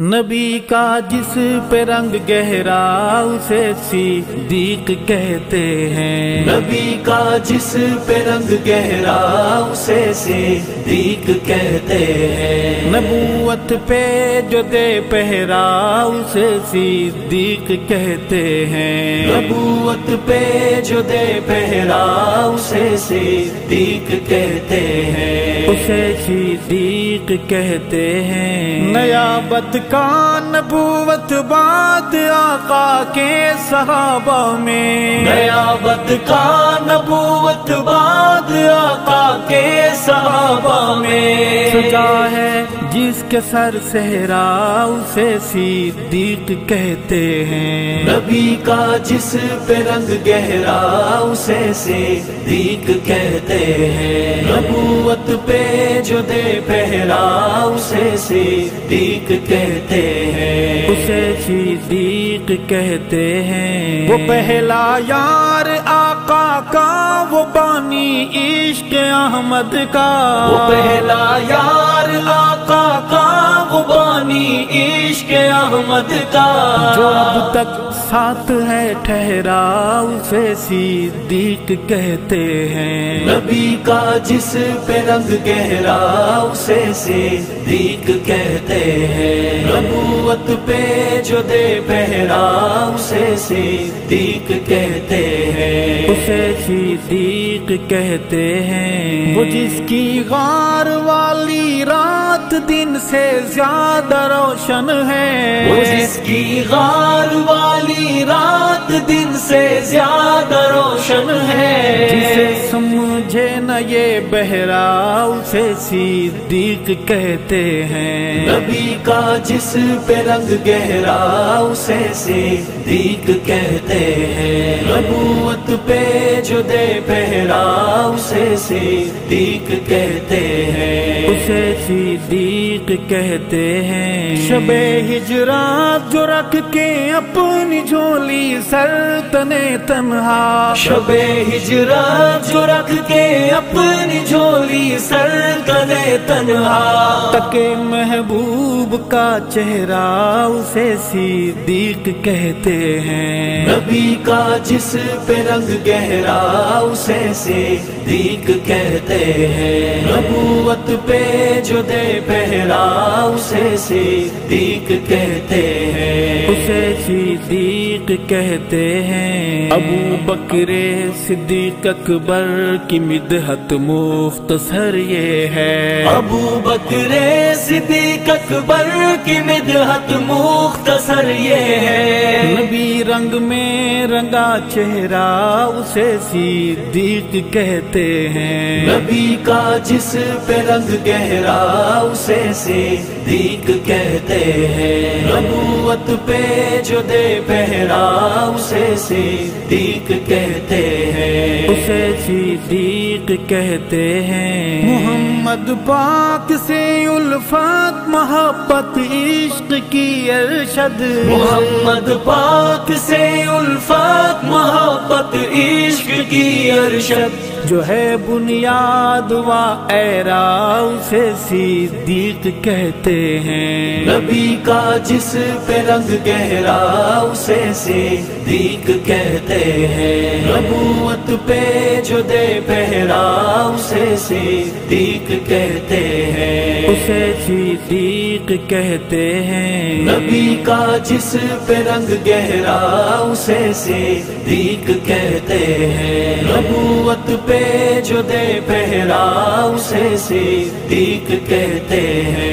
नबी का जिस पे रंग गहरा उसे सिद्दीक कहते हैं। नबी का जिस पे रंग गहरा उसे सिद्दीक कहते हैं। नबूवत पे जो दे पहरा उसे सिद्दीक कहते हैं। नबूवत पे जो दे पहरा उसे सिद्दीक कहते हैं। उसे सिद्दीक कहते हैं। नयाबत का नबूवत बाद आका के सहाबा में। नयाबत का नबूवत बाद आका के सहाबा में। सजा है जिसके सर सहरा उसे सिद्दीक कहते हैं। नबी का जिस पे रंग गहरा उसे सिद्दीक कहते हैं। नबूवत पे जो दे पहरा उसे सिद्दीक कहते हैं। उसे सिद्दीक कहते हैं। वो पहला यार आका का वो बानी इश्क अहमद का। वो पहला यार आका का वो बानी इश्क अहमद का। जो अब तक साथ है ठहरा उसे सिद्दीक कहते हैं। नबी का जिस पे रंग गहरा उसे सिद्दीक कहते हैं। नबूवत पे जो दे पहरा उसे सिद्दीक कहते हैं। उसे सिद्दीक कहते हैं। वो जिसकी गार वाली रात दिन से ज़्यादा रोशन है। जिसकी गार वाली रात दिन से ज़्यादा रोशन है। जिसे समझे न ये बहरा उसे सिद्दीक कहते हैं। नबी का जिस पे रंग गहरा उसे सिद्दीक कहते हैं। नबूवत पे जो दे पहरा उसे सिद्दीक कहते हैं। उसे सिद्दीक कहते हैं। शबे हिजरात जो रख के अपनी झोली सर तने तनहा। शबे हिजरा जो रख के अपनी झोली सर तने तनहा। तके महबूब का चेहरा उसे सिद्दीक कहते हैं। नबी का जिस पे रंग गहरा उसे दीक कहते हैं। नबूवत पे जो दे पहरा उसे सिद्दीक कहते हैं। उसे सिद्दीक कहते हैं। अबू बकरे सिद्दीक अकबर की मिदहत मुख्तसर ये है। अबू बकरे सिद्दीक अकबर की मिदहत मुख्तसर ये है। नबी रंग में रंगा चेहरा उसे सिद्दीक कहते हैं। नबी का जिस पे रंग गहरा उसे सिद्दीक कहते हैं। नबूवत पे जो दे पहरा उसे सिद्दीक कहते हैं। उसे सिद्दीक कहते हैं। मोहम्मद पाक से उल्फात मोहब्बत इश्क की अरशद। मोहम्मद पाक से उल्फात मोहब्बत इश्क की अरशद। जो है बुनियाद व एरा उसे सिद्दीक कहते हैं। नबी का जिस पे रंग गहरा, उसे सिद्दीक कहते हैं। नबूवत पे जो दे पहरा उसे सिद्दीक कहते हैं। उसे सिद्दीक कहते हैं। नबी का जिस पे रंग गहरा उसे सिद्दीक कहते हैं। नबूवत पे जो दे पहरा उसे सिद्दीक कहते हैं।